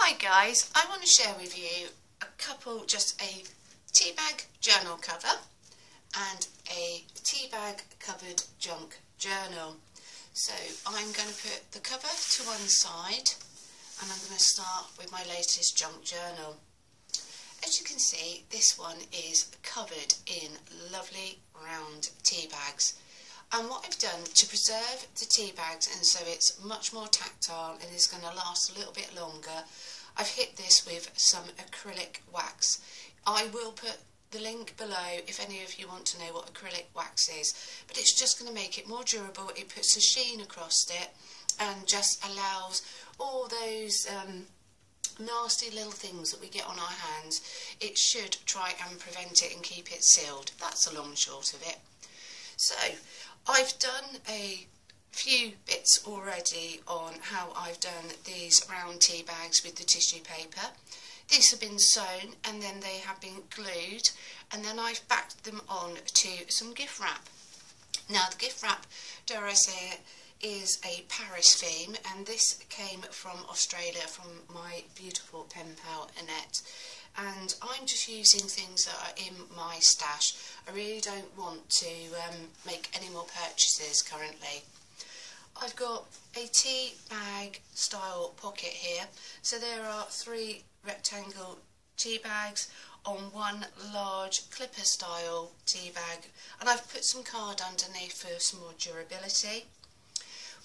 Hi guys, I want to share with you a couple, just a tea bag journal cover and a tea bag covered junk journal. So I'm going to put the cover to one side and I'm going to start with my latest junk journal. As you can see, this one is covered in lovely round tea bags. And what I've done to preserve the tea bags and so it's much more tactile and is going to last a little bit longer, I've hit this with some acrylic wax. I will put the link below if any of you want to know what acrylic wax is. But it's just going to make it more durable. It puts a sheen across it and just allows all those um, nasty little things that we get on our hands. It should try and prevent it and keep it sealed. That's the long short of it. So I've done a few bits already on how I've done these round tea bags with the tissue paper. These have been sewn and then they have been glued and then I've backed them on to some gift wrap. Now the gift wrap, dare I say it, is a Paris theme and this came from Australia from my beautiful pen pal Annette and I'm just using things that are in my stash. I really don't want to um, make any more purchases currently. I've got a tea bag style pocket here. So there are three rectangle tea bags on one large clipper style tea bag and I've put some card underneath for some more durability.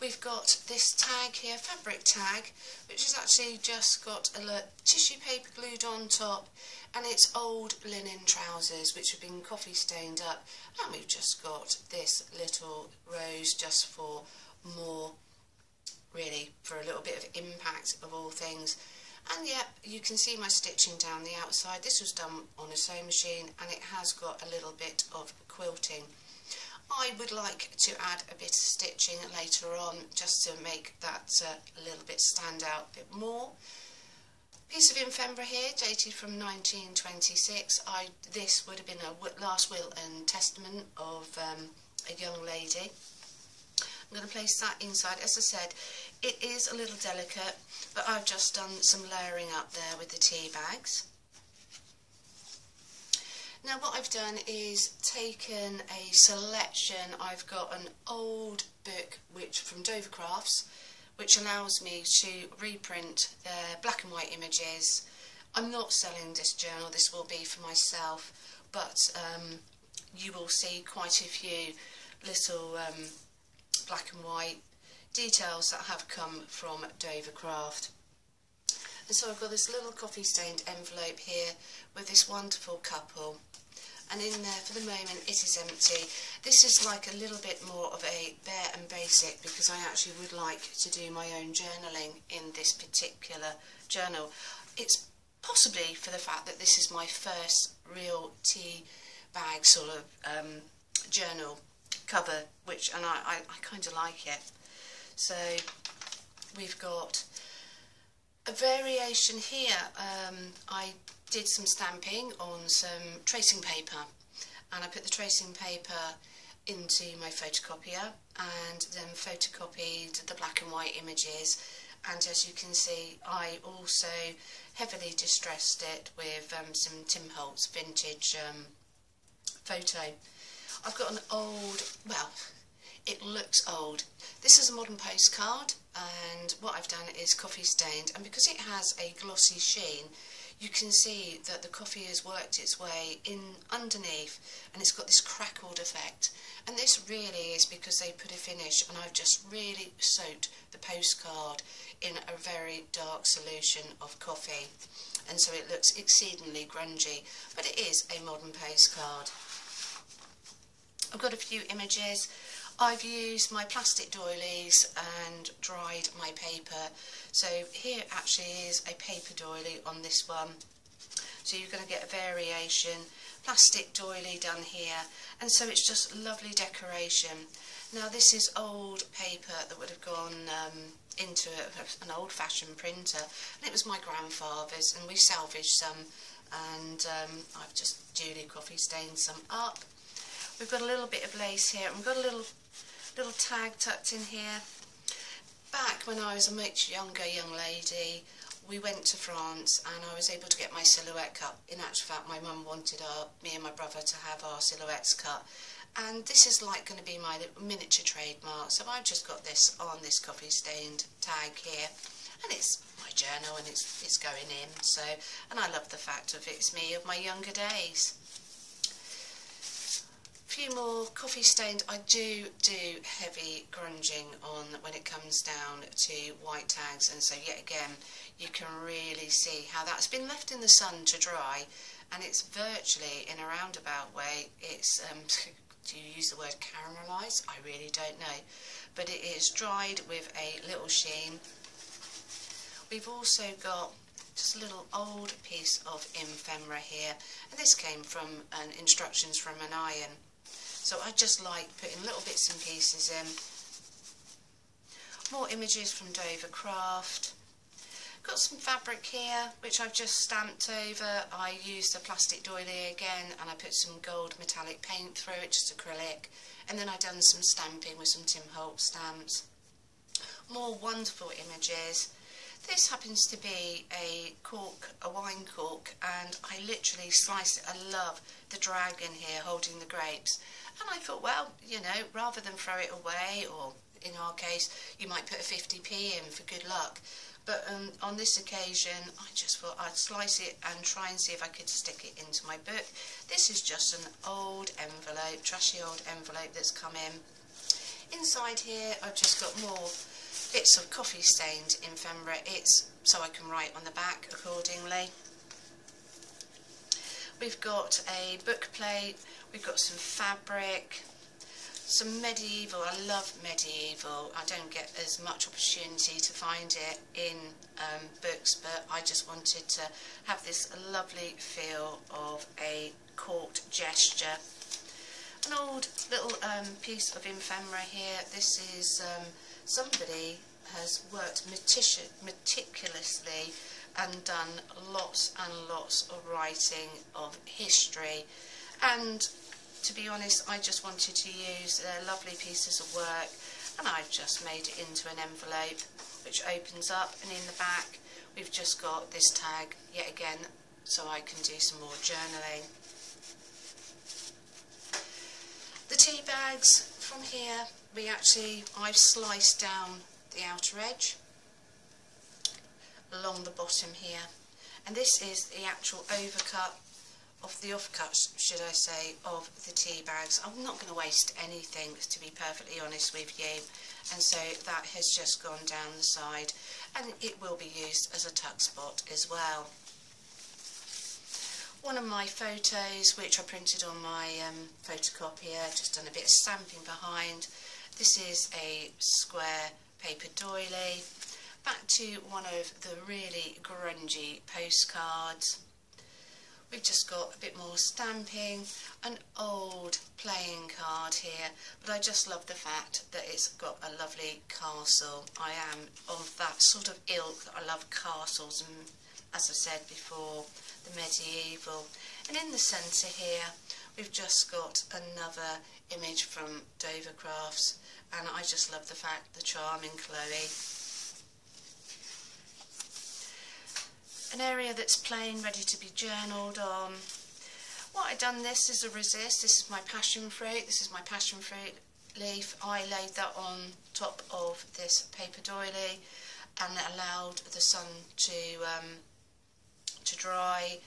We've got this tag here, fabric tag, which has actually just got a tissue paper glued on top and it's old linen trousers which have been coffee stained up. And we've just got this little rose just for more really for a little bit of impact of all things. And yep you can see my stitching down the outside. This was done on a sewing machine and it has got a little bit of quilting I would like to add a bit of stitching later on just to make that uh, a little bit stand out a bit more piece of ephemera here dated from 1926 I this would have been a last will and testament of um, a young lady I'm going to place that inside. As I said, it is a little delicate, but I've just done some layering up there with the tea bags. Now what I've done is taken a selection, I've got an old book which from Dover Crafts which allows me to reprint uh, black and white images. I'm not selling this journal, this will be for myself, but um, you will see quite a few little um, black and white details that have come from Dover Craft. And so I've got this little coffee stained envelope here with this wonderful couple and in there for the moment it is empty. This is like a little bit more of a bare and basic because I actually would like to do my own journaling in this particular journal. It's possibly for the fact that this is my first real tea bag sort of um, journal cover, which and I, I, I kind of like it. So we've got a variation here. Um, I did some stamping on some tracing paper and I put the tracing paper into my photocopier and then photocopied the black and white images and as you can see I also heavily distressed it with um, some Tim Holtz vintage um, photo I've got an old, well, it looks old. This is a modern postcard and what I've done is coffee stained and because it has a glossy sheen you can see that the coffee has worked its way in underneath and it's got this crackled effect and this really is because they put a finish and I've just really soaked the postcard in a very dark solution of coffee and so it looks exceedingly grungy but it is a modern postcard. I've got a few images. I've used my plastic doilies and dried my paper. So here actually is a paper doily on this one. So you're going to get a variation. Plastic doily done here. And so it's just lovely decoration. Now this is old paper that would have gone um, into a, an old-fashioned printer. And it was my grandfather's and we salvaged some. And um, I've just duly coffee stained some up. We've got a little bit of lace here and we've got a little little tag tucked in here. Back when I was a much younger young lady, we went to France and I was able to get my silhouette cut. In actual fact, my mum wanted our, me and my brother to have our silhouettes cut. And this is like going to be my miniature trademark. So I've just got this on this coffee stained tag here. And it's my journal and it's, it's going in. So, and I love the fact of it's me of my younger days few more coffee stained. I do do heavy grunging on when it comes down to white tags and so yet again you can really see how that's been left in the sun to dry and it's virtually in a roundabout way. It's um, do you use the word caramelized? I really don't know. But it is dried with a little sheen. We've also got just a little old piece of ephemera here and this came from an instructions from an iron so I just like putting little bits and pieces in more images from Dover Craft Got some fabric here, which I've just stamped over. I used the plastic doily again and I put some gold metallic paint through it, just acrylic. And then i done some stamping with some Tim Holtz stamps. More wonderful images. This happens to be a cork, a wine cork, and I literally sliced it. I love the dragon here holding the grapes. And I thought, well, you know, rather than throw it away, or in our case, you might put a 50p in for good luck. But um, on this occasion, I just thought I'd slice it and try and see if I could stick it into my book. This is just an old envelope, trashy old envelope that's come in. Inside here, I've just got more bits of coffee stained ephemera. It's so I can write on the back accordingly. We've got a book plate, we've got some fabric, some medieval, I love medieval, I don't get as much opportunity to find it in um, books but I just wanted to have this lovely feel of a court gesture. An old little um, piece of ephemera here, this is um, somebody has worked meticulously and done lots and lots of writing of history and to be honest, I just wanted to use uh, lovely pieces of work and I've just made it into an envelope which opens up and in the back we've just got this tag yet again so I can do some more journaling. The tea bags from here we actually I've sliced down the outer edge along the bottom here and this is the actual overcut of the offcuts, should I say, of the tea bags. I'm not going to waste anything, to be perfectly honest with you. And so that has just gone down the side and it will be used as a tuck spot as well. One of my photos, which I printed on my um, photocopier, just done a bit of stamping behind. This is a square paper doily. Back to one of the really grungy postcards. We've just got a bit more stamping, an old playing card here, but I just love the fact that it's got a lovely castle. I am of that sort of ilk that I love castles and as I said before, the medieval. And in the centre here, we've just got another image from Dover Crafts and I just love the fact the charming Chloe an area that's plain, ready to be journaled on. What I've done this is a resist, this is my passion fruit, this is my passion fruit leaf. I laid that on top of this paper doily and allowed the sun to um, to dry.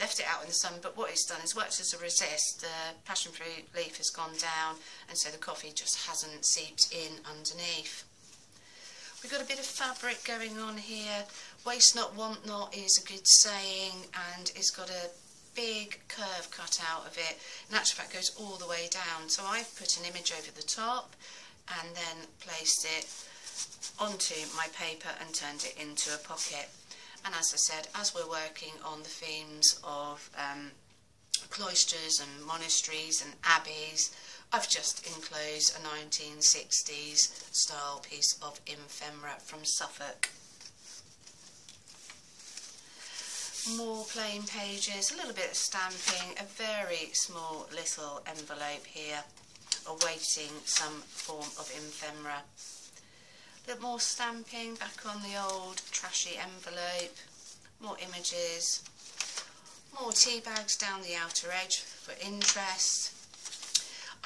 Left it out in the sun but what it's done is worked as a resist. The passion fruit leaf has gone down and so the coffee just hasn't seeped in underneath We've got a bit of fabric going on here. Waste not, want not is a good saying and it's got a big curve cut out of it. In actual fact, goes all the way down. So I've put an image over the top and then placed it onto my paper and turned it into a pocket. And as I said, as we're working on the themes of um, cloisters and monasteries and abbeys, I've just enclosed a 1960s style piece of ephemera from Suffolk. More plain pages, a little bit of stamping, a very small little envelope here awaiting some form of ephemera. A bit more stamping back on the old trashy envelope. More images. More tea bags down the outer edge for interest.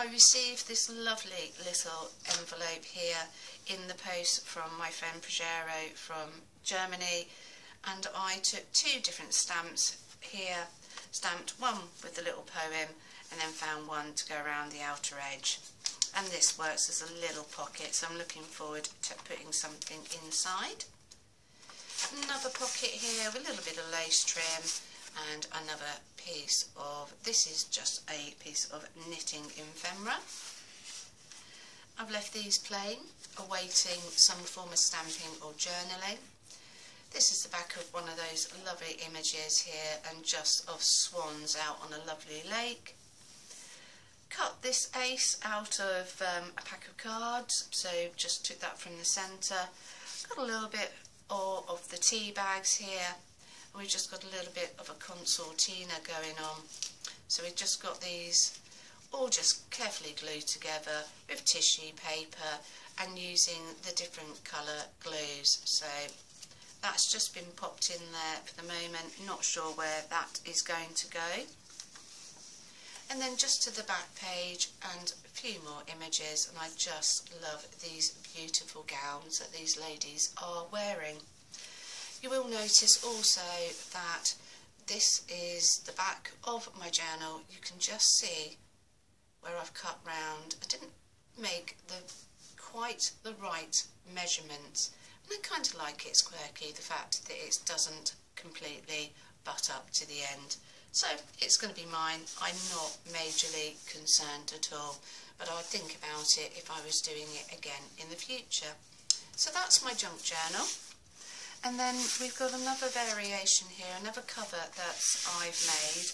I received this lovely little envelope here in the post from my friend Pajero from Germany and I took two different stamps here, stamped one with the little poem and then found one to go around the outer edge. And this works as a little pocket, so I'm looking forward to putting something inside. Another pocket here with a little bit of lace trim and another piece of, this is just a piece of knitting ephemera. I've left these plain, awaiting some form of stamping or journaling. This is the back of one of those lovely images here and just of swans out on a lovely lake. Cut this ace out of um, a pack of cards, so just took that from the centre. Got a little bit of, of the tea bags here. We've just got a little bit of a concertina going on. So we've just got these all just carefully glued together with tissue paper and using the different colour glues. So that's just been popped in there for the moment, not sure where that is going to go. And then just to the back page and a few more images and I just love these beautiful gowns that these ladies are wearing. You will notice also that this is the back of my journal. You can just see where I've cut round. I didn't make the quite the right measurements And I kind of like its quirky, the fact that it doesn't completely butt up to the end. So it's going to be mine. I'm not majorly concerned at all, but I'd think about it if I was doing it again in the future. So that's my junk journal. And then we've got another variation here, another cover that I've made.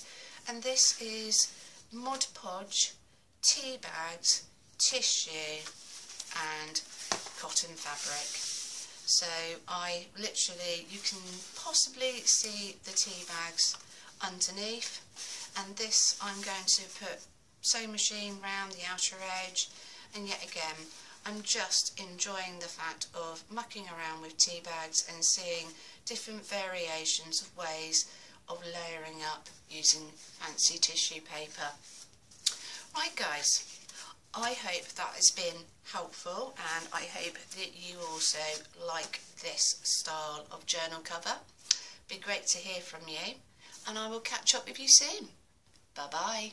And this is Mod Podge, tea bags, tissue and cotton fabric. So I literally, you can possibly see the tea bags underneath and this I'm going to put sewing machine round the outer edge and yet again I'm just enjoying the fact of mucking around with tea bags and seeing different variations of ways of layering up using fancy tissue paper. Right guys, I hope that has been helpful and I hope that you also like this style of journal cover. Be great to hear from you and I will catch up with you soon. Bye bye.